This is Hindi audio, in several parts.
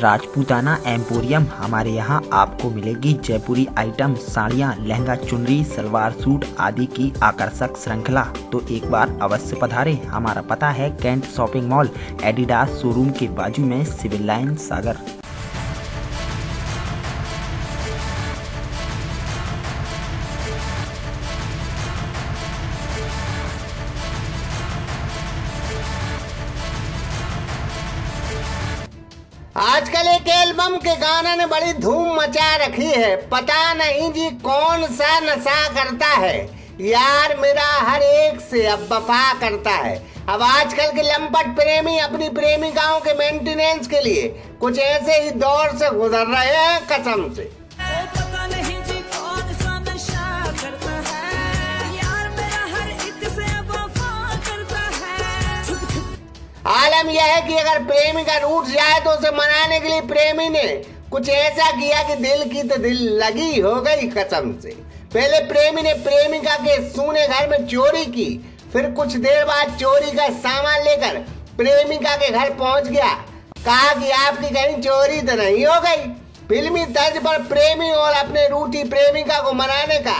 राजपूताना एम्पोरियम हमारे यहाँ आपको मिलेगी। जयपुरी आइटम, साड़ियाँ, लहंगा, चुनरी, सलवार सूट आदि की आकर्षक श्रृंखला। तो एक बार अवश्य पधारे। हमारा पता है Cantt shopping mall, Adidas showroom के बाजू में सिविल लाइन सागर। एल्बम के गाने ने बड़ी धूम मचा रखी है। पता नहीं जी कौन सा नशा करता है। यार मेरा हर एक से अब वफा करता है। अब आजकल के लंपट प्रेमी अपनी प्रेमिकाओं के मेंटेनेंस के लिए कुछ ऐसे ही दौर से गुजर रहे हैं कसम से। आलम यह है कि अगर प्रेमिका रूठ जाए तो उसे मनाने के लिए प्रेमी ने कुछ ऐसा किया कि दिल की तो दिल लगी हो गई कसम से। पहले प्रेमी ने प्रेमिका के सूने घर में चोरी की, फिर कुछ देर बाद चोरी का सामान लेकर प्रेमिका के घर पहुँच गया। कहा कि आपकी कहीं चोरी तो नहीं हो गई। फिल्मी तर्ज पर प्रेमी और अपने रूठी प्रेमिका को मनाने का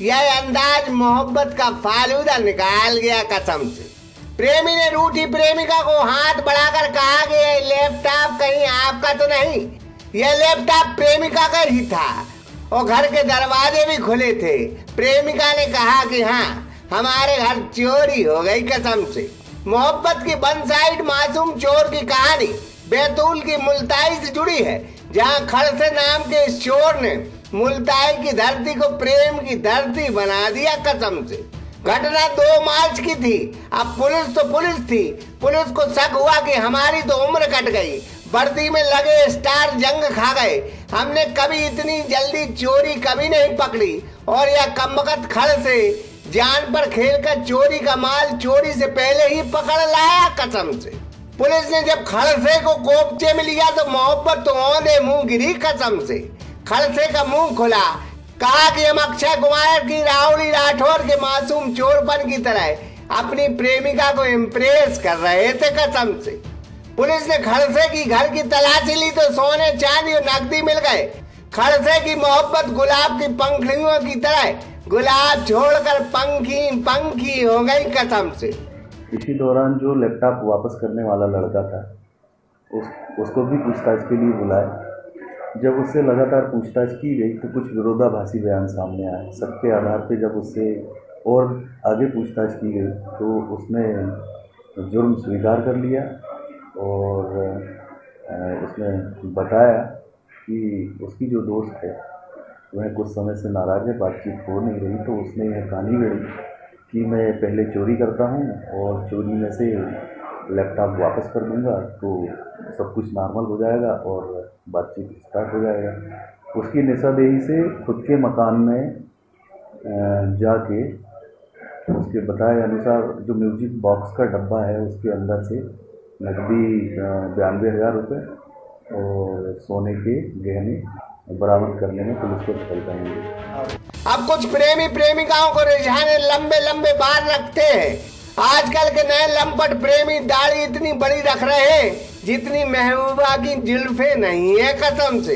यह अंदाज मोहब्बत का फालूदा निकाल गया कसम से। प्रेमी ने रूठी प्रेमिका को हाथ बढ़ाकर कहा कि यह लैपटॉप कहीं आपका तो नहीं यह लैपटॉप प्रेमिका का ही था। और घर के दरवाजे भी खुले थे। प्रेमिका ने कहा कि हाँ हमारे घर चोरी हो गई कसम से। मोहब्बत की वन साइड मासूम चोर की कहानी बैतूल की मुल्ताई से जुड़ी है, जहाँ खड़से नाम के इस चोर ने मुल्ताई की धरती को प्रेम की धरती बना दिया कसम से। घटना दो मार्च की थी। अब पुलिस तो पुलिस थी। पुलिस को शक हुआ कि हमारी तो उम्र कट गई। वर्दी में लगे स्टार जंग खा गए। हमने कभी इतनी जल्दी चोरी कभी नहीं पकड़ी। और यह कमबकत खड़ से जान पर खेल कर चोरी का माल चोरी से पहले ही पकड़ लाया कसम से। पुलिस ने जब खड़से को कोपचे में लिया तो मोहब्बत तो औंधे मुँह गिरी कसम से। खड़से का मुँह खुला। कहा कि हम अक्षय कुमार की, राहुली राठौर के मासूम चोरपन की तरह अपनी प्रेमिका को इम्प्रेस कर रहे थे कसम से। पुलिस ने खड़से की घर की तलाशी ली तो सोने, चांदी और नकदी मिल गए। खड़से की मोहब्बत गुलाब की पंखड़ियों की तरह गुलाब छोड़कर पंखी पंखी हो गई कसम से। इसी दौरान जो लैपटॉप वापस करने वाला लड़का था, उस, उसको भी पूछताछ के लिए बुलाया। जब उससे लगातार पूछताछ की गई तो कुछ विरोधाभासी बयान सामने आए। सबके आधार पर जब उससे और आगे पूछताछ की गई तो उसने जुर्म स्वीकार कर लिया और उसने बताया कि उसकी जो दोस्त है, वह कुछ समय से नाराज़ है, बातचीत हो नहीं रही तो उसने यह कहानी गढ़ी कि मैं पहले चोरी करता हूँ और चोरी में से लैपटॉप वापस कर दूँगा तो सब कुछ नॉर्मल हो जाएगा और बातचीत स्टार्ट हो जाएगा। उसकी निशादेही से खुद के मकान में जाके उसके बताए अनुसार जो म्यूज़िक बॉक्स का डब्बा है उसके अंदर से नकदी बयानवे हज़ार रुपये और सोने के गहने बरामद करने में पुलिस को सफलता मिली अब कुछ प्रेमी प्रेमिकाओं को रिझाने लंबे लंबे बाल रखते हैं। आजकल के नए लंपट प्रेमी दाढ़ी इतनी बड़ी रख रहे हैं, जितनी महबूबा की जुल्फे नहीं है कसम से।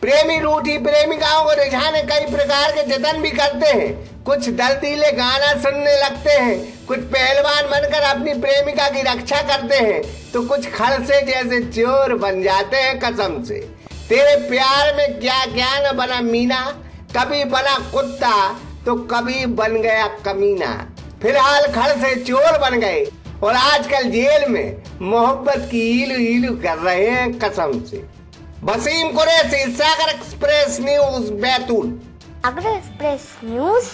प्रेमी रूठी प्रेमिकाओं को रिझाने कई प्रकार के जतन भी करते हैं। कुछ दर्दीले गाना सुनने लगते हैं, कुछ पहलवान बनकर अपनी प्रेमिका की रक्षा करते हैं तो कुछ खड़से जैसे चोर बन जाते हैं कसम से। तेरे प्यार में क्या क्या न बना मीना? कभी बना कुत्ता तो कभी बन गया कमीना। फ़िलहाल खड़ से चोर बन गए और आजकल जेल में मोहब्बत की ईलू ईलू कर रहे हैं कसम से। Wasim Qureshi, Sagar Express News, Betul. अगर एक्सप्रेस न्यूज़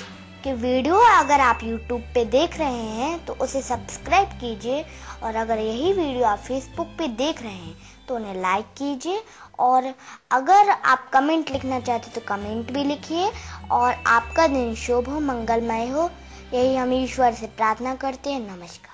की वीडियो अगर आप YouTube पे देख रहे हैं तो उसे सब्सक्राइब कीजिए और अगर यही वीडियो आप Facebook पे देख रहे हैं तो उन्हें लाइक कीजिए और अगर आप कमेंट लिखना चाहते तो कमेंट भी लिखिए और आपका दिन शुभ हो, मंगलमय हो। यही हम ईश्वर से प्रार्थना करते हैं। नमस्कार।